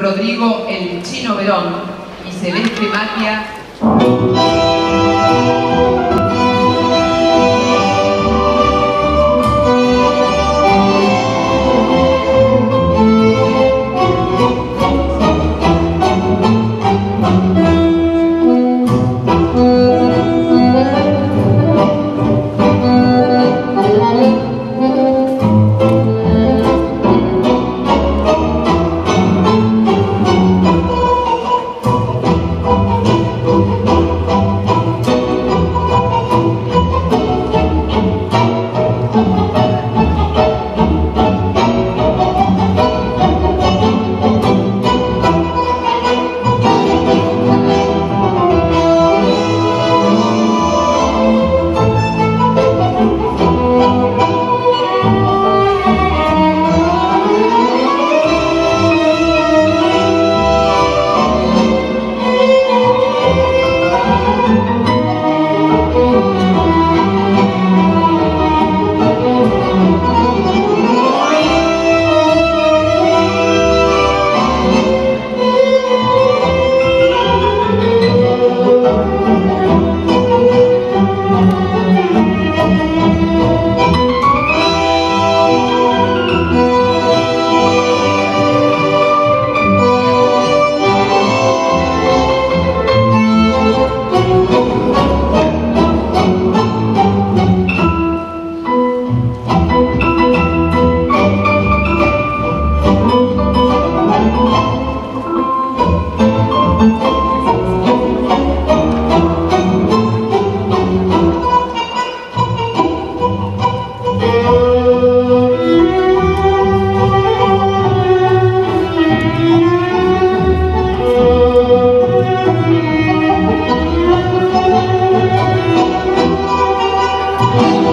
Rodrigo El Chino Verón y Celeste Maquia Gracias.